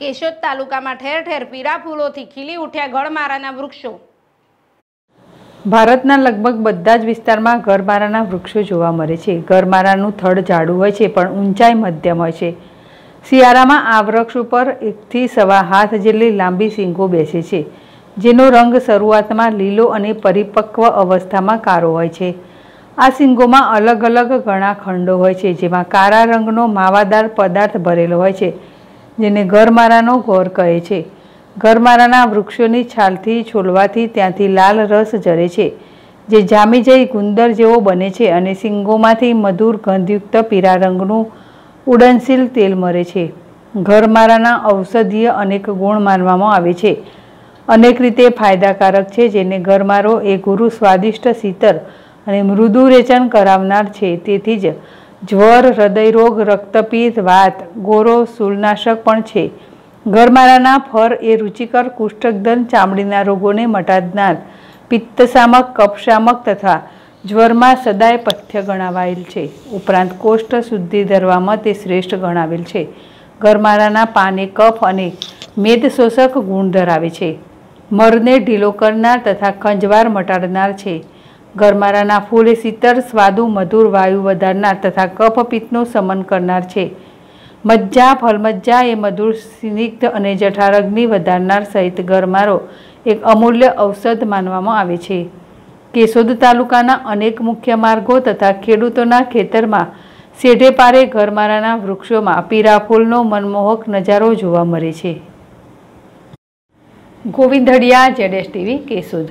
કેશોદ તાલુકામાં ઠેર ઠેર પીરા ફૂલોથી ખીલી ઉઠ્યા ગળમારાના વૃક્ષો. ભારતના લગભગ બધા જ વિસ્તારમાં ગરમારાના વૃક્ષો જોવા મળે છે. ગરમારાનું થડ જાડું હોય છે, પણ ઊંચાઈ મધ્યમ હોય છે. શિયાળામાં આ વૃક્ષ ઉપર એકથી સવા હાથ જેટલી લાંબી શીંગો બેસે છે, જેનો રંગ શરૂઆતમાં લીલો અને પરિપક્વ અવસ્થામાં કાળો હોય છે. આ સિંગોમાં અલગ અલગ ઘણા ખંડો હોય છે, જેમાં કાળા રંગનો માવાદાર પદાર્થ ભરેલો હોય છે. જેને ગરમારાનો ઘોર કહે છે. ગરમારાના વૃક્ષોની છાલથી છોલવાથી ત્યાંથી લાલ રસ ઝરે છે. જે જામી જઈ ગુંદર જેવો બને છે અને સિંગોમાંથી મધુર ગંધયુક્ત પીળા રંગનું ઉડનશીલ તેલ મળે છે. ઘરમારાના ઔષધીય અનેક ગુણ માનવામાં આવે છે. અનેક રીતે ફાયદાકારક છે જેને ઘરમારો એ ગુરુ સ્વાદિષ્ટ શીતળ અને મૃદુ રેચન કરાવનાર છે તેથી જ જ્વર, હૃદયરોગ, રક્તપિત્ત, વાત, ગોરો, સુલનાશક પણ છે. ગરમારાના ફર એ રુચિકર કુષ્ઠકદન ચામડીના રોગોને મટાડનાર પિત્તશામક કફશામક તથા જ્વરમાં સદાય પથ્ય ગણાવાયેલ છે. ઉપરાંત કોષ્ઠ શુદ્ધિ ધરવામાં તે શ્રેષ્ઠ ગણાવેલ છે. ગરમારાના પાને કફ અને મેદશોષક ગુણ ધરાવે છે. મરને ઢીલો કરનાર તથા ખંજવાર મટાડનાર છે. ગરમારાના ફૂલ શીતળ, સ્વાદુ, મધુર વાયુ વધારનાર તથા કફ પિત્તનું શમન કરનાર છે. મજ્જા, ફલમજ્જા એ મધુર, સ્નિગ્ધ અને જઠારગ્નિ વધારનાર સહિત ગરમારો એક અમૂલ્ય ઔષધ માનવામાં આવે છે. કેશોદ તાલુકાના અનેક મુખ્ય માર્ગો તથા ખેડૂતોના ખેતરમાં શેઢે પારે ગરમારાના વૃક્ષોમાં પીરા ફૂલનો મનમોહક નજારો જોવા મળે છે. ગોવિંદ હડિયા જેડેશ ટીવી, કેશોદ.